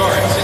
Sorry.